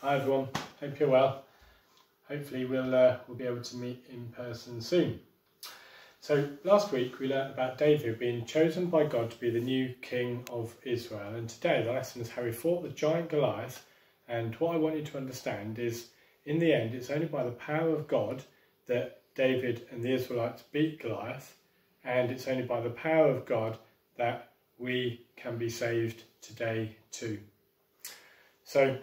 Hi everyone, hope you're well. Hopefully we'll, uh, we'll be able to meet in person soon. So last week we learnt about David being chosen by God to be the new king of Israel and today the lesson is how he fought the giant Goliath and what I want you to understand is in the end it's only by the power of God that David and the Israelites beat Goliath and it's only by the power of God that we can be saved today too. So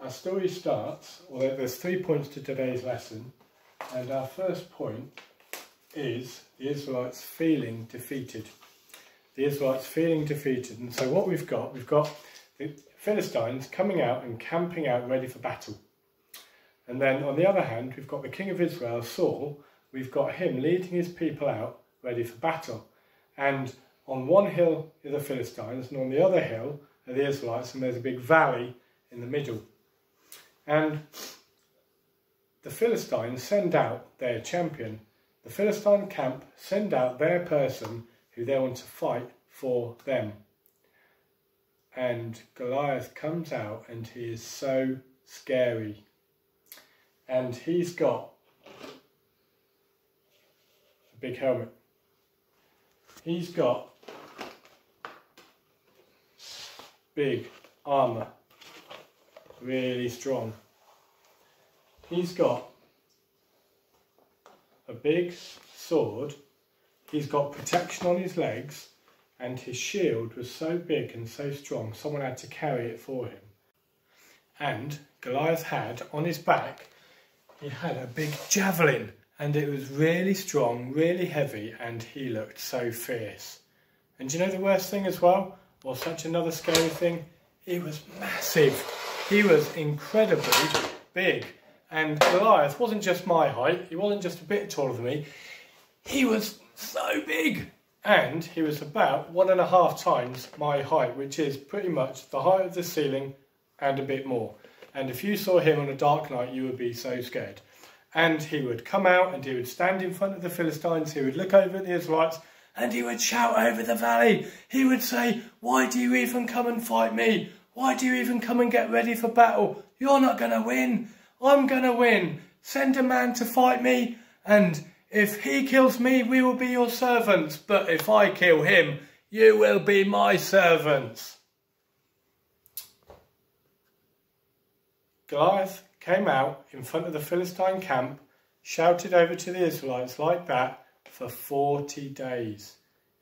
our story starts, well there's three points to today's lesson and our first point is the Israelites feeling defeated. The Israelites feeling defeated and so what we've got, we've got the Philistines coming out and camping out ready for battle. And then on the other hand, we've got the king of Israel, Saul, we've got him leading his people out ready for battle. And on one hill are the Philistines, and on the other hill are the Israelites, and there's a big valley in the middle. And the Philistines send out their champion. The Philistine camp send out their person who they want to fight for them. And Goliath comes out and he is so scary. And he's got a big helmet. He's got big armour, really strong. He's got a big sword, he's got protection on his legs, and his shield was so big and so strong, someone had to carry it for him. And Goliath had on his back, he had a big javelin, and it was really strong, really heavy, and he looked so fierce. And do you know the worst thing as well? or such another scary thing, he was massive. He was incredibly big. And Goliath wasn't just my height, he wasn't just a bit taller than me, he was so big. And he was about one and a half times my height, which is pretty much the height of the ceiling and a bit more. And if you saw him on a dark night, you would be so scared. And he would come out and he would stand in front of the Philistines, he would look over at the Israelites, and he would shout over the valley. He would say, Why do you even come and fight me? Why do you even come and get ready for battle? You're not going to win. I'm going to win. Send a man to fight me, and if he kills me, we will be your servants. But if I kill him, you will be my servants. Goliath came out in front of the Philistine camp, shouted over to the Israelites like that, for 40 days.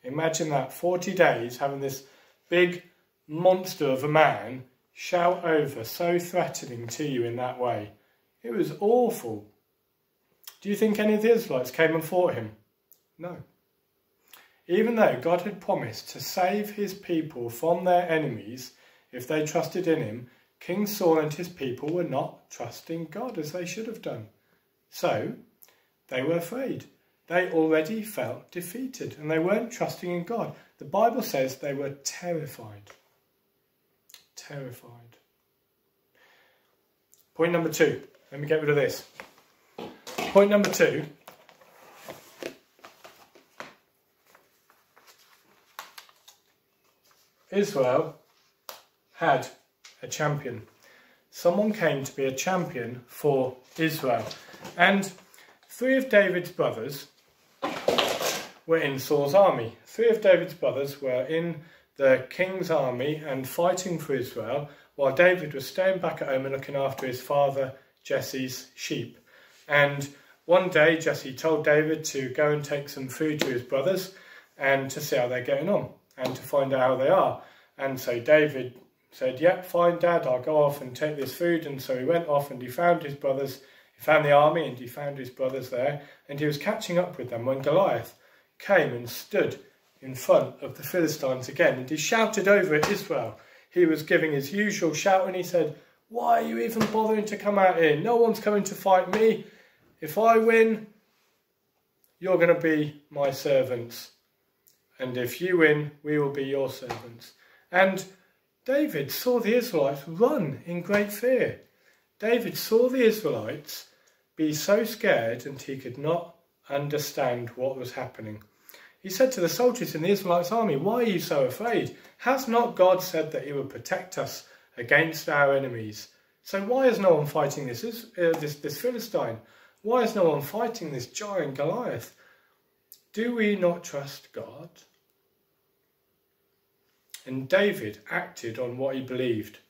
Imagine that 40 days having this big monster of a man shout over so threatening to you in that way. It was awful. Do you think any of the Israelites came and fought him? No. Even though God had promised to save his people from their enemies if they trusted in him, King Saul and his people were not trusting God as they should have done. So they were afraid. They already felt defeated and they weren't trusting in God. The Bible says they were terrified. Terrified. Point number two. Let me get rid of this. Point number two. Israel had a champion. Someone came to be a champion for Israel. And three of David's brothers were in Saul's army. Three of David's brothers were in the king's army and fighting for Israel, while David was staying back at home and looking after his father Jesse's sheep. And one day Jesse told David to go and take some food to his brothers and to see how they're getting on and to find out how they are. And so David said, Yep, fine, Dad, I'll go off and take this food. And so he went off and he found his brothers, he found the army and he found his brothers there, and he was catching up with them when Goliath came and stood in front of the Philistines again, and he shouted over at Israel. He was giving his usual shout, and he said, Why are you even bothering to come out here? No one's coming to fight me. If I win, you're going to be my servants. And if you win, we will be your servants. And David saw the Israelites run in great fear. David saw the Israelites be so scared and he could not understand what was happening. He said to the soldiers in the Israelites' army, Why are you so afraid? Has not God said that he would protect us against our enemies? So why is no one fighting this, uh, this, this Philistine? Why is no one fighting this giant Goliath? Do we not trust God? And David acted on what he believed.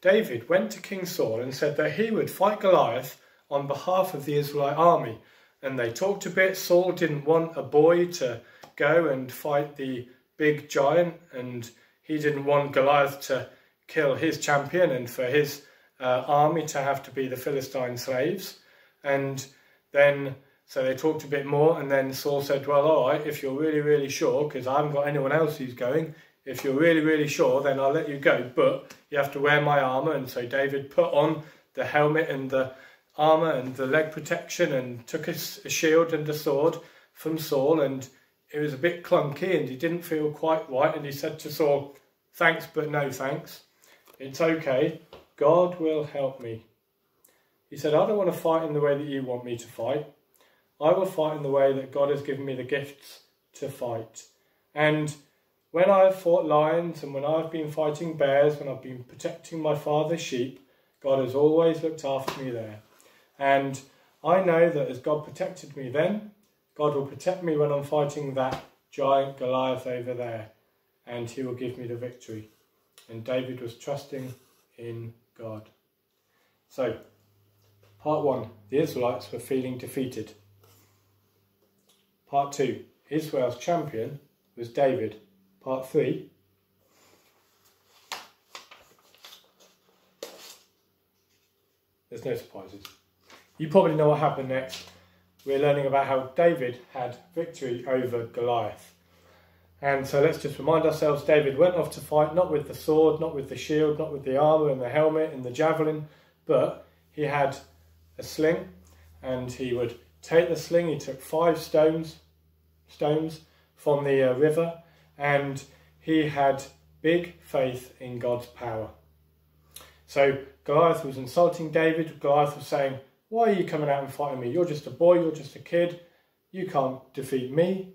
David went to King Saul and said that he would fight Goliath on behalf of the Israelite army. And they talked a bit. Saul didn't want a boy to go and fight the big giant, and he didn't want Goliath to kill his champion and for his uh, army to have to be the Philistine slaves. And then, so they talked a bit more, and then Saul said, Well, all right, if you're really, really sure, because I haven't got anyone else who's going, if you're really, really sure, then I'll let you go. But you have to wear my armour. And so David put on the helmet and the armour and the leg protection and took a, a shield and a sword from Saul. And it was a bit clunky and he didn't feel quite right. And he said to Saul, Thanks, but no thanks. It's okay. God will help me. He said, I don't want to fight in the way that you want me to fight. I will fight in the way that God has given me the gifts to fight. And when I've fought lions and when I've been fighting bears, when I've been protecting my father's sheep, God has always looked after me there. And I know that as God protected me then, God will protect me when I'm fighting that giant Goliath over there, and he will give me the victory. And David was trusting in God. So, part one the Israelites were feeling defeated. Part two Israel's champion was David. Part three there's no surprises. You probably know what happened next. We're learning about how David had victory over Goliath. And so let's just remind ourselves David went off to fight not with the sword, not with the shield, not with the armour and the helmet and the javelin, but he had a sling and he would take the sling. He took five stones, stones from the uh, river and he had big faith in God's power. So Goliath was insulting David. Goliath was saying, Why are you coming out and fighting me? You're just a boy, you're just a kid. You can't defeat me.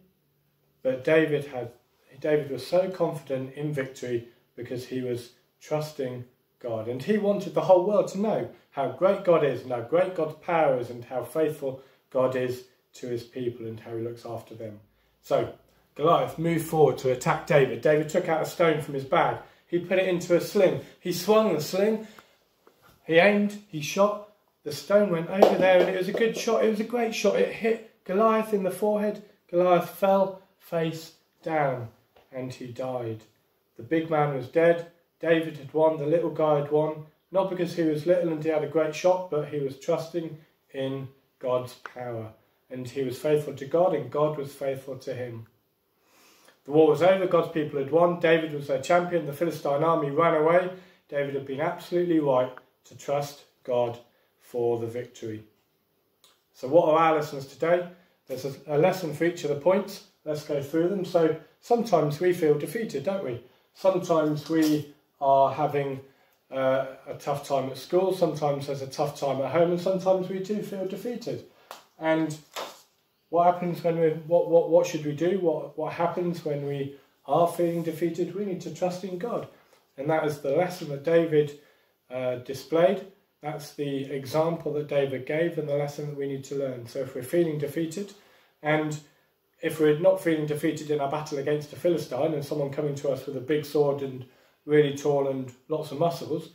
But David had David was so confident in victory because he was trusting God. And he wanted the whole world to know how great God is and how great God's power is and how faithful God is to his people and how he looks after them. So Goliath moved forward to attack David. David took out a stone from his bag. He put it into a sling. He swung the sling. He aimed. He shot. The stone went over there and it was a good shot. It was a great shot. It hit Goliath in the forehead. Goliath fell face down and he died. The big man was dead. David had won. The little guy had won. Not because he was little and he had a great shot, but he was trusting in God's power. And he was faithful to God, and God was faithful to him. The war was over, God's people had won, David was their champion, the Philistine army ran away. David had been absolutely right to trust God for the victory. So, what are our lessons today? There's a, lesson for each of the points. Let's go through them. So, sometimes we feel defeated, don't we? Sometimes we are having uh, a tough time at school, sometimes there's a tough time at home, and sometimes we do feel defeated. And what happens when we what what what should we do? What what happens when we are feeling defeated? We need to trust in God, and that is the lesson that David uh, displayed. That's the example that David gave, and the lesson that we need to learn. So if we're feeling defeated, and if we're not feeling defeated in our battle against a Philistine and someone coming to us with a big sword and really tall and lots of muscles,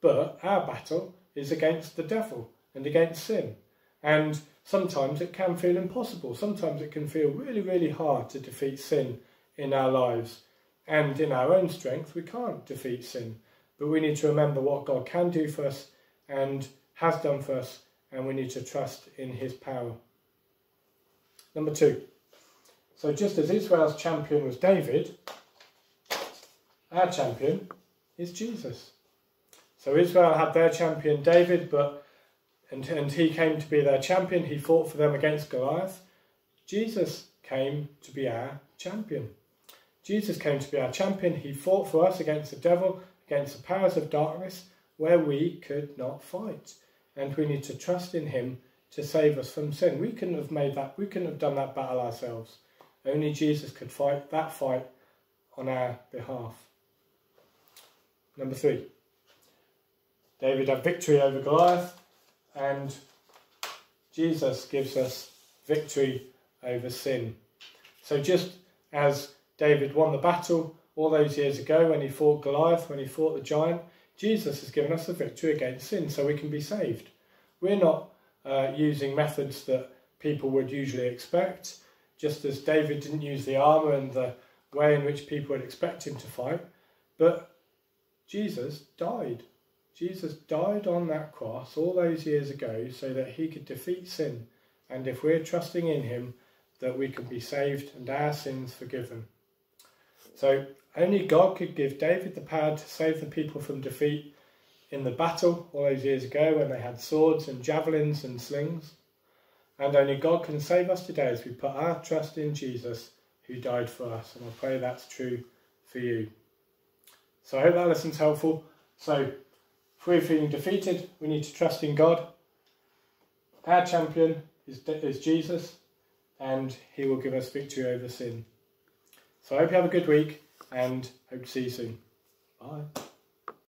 but our battle is against the devil and against sin. And sometimes it can feel impossible. Sometimes it can feel really, really hard to defeat sin in our lives. And in our own strength, we can't defeat sin. But we need to remember what God can do for us and has done for us, and we need to trust in his power. Number two. So just as Israel's champion was David, our champion is Jesus. So Israel had their champion David, but and, and he came to be their champion. He fought for them against Goliath. Jesus came to be our champion. Jesus came to be our champion. He fought for us against the devil, against the powers of darkness, where we could not fight. And we need to trust in him to save us from sin. We couldn't have made that, we couldn't have done that battle ourselves. Only Jesus could fight that fight on our behalf. Number three, David had victory over Goliath, and Jesus gives us victory over sin. So just as David won the battle all those years ago when he fought Goliath, when he fought the giant, Jesus has given us the victory against sin so we can be saved. We're not uh, using methods that people would usually expect, just as David didn't use the armour and the way in which people would expect him to fight, but Jesus died. Jesus died on that cross all those years ago so that he could defeat sin. And if we're trusting in him, that we can be saved and our sins forgiven. So only God could give David the power to save the people from defeat in the battle all those years ago when they had swords and javelins and slings. And only God can save us today as we put our trust in Jesus who died for us. And I pray that's true for you. So I hope that lesson's helpful. So if we're feeling defeated, we need to trust in God. Our champion is, is Jesus, and he will give us victory over sin. So I hope you have a good week and hope to see you soon. Bye.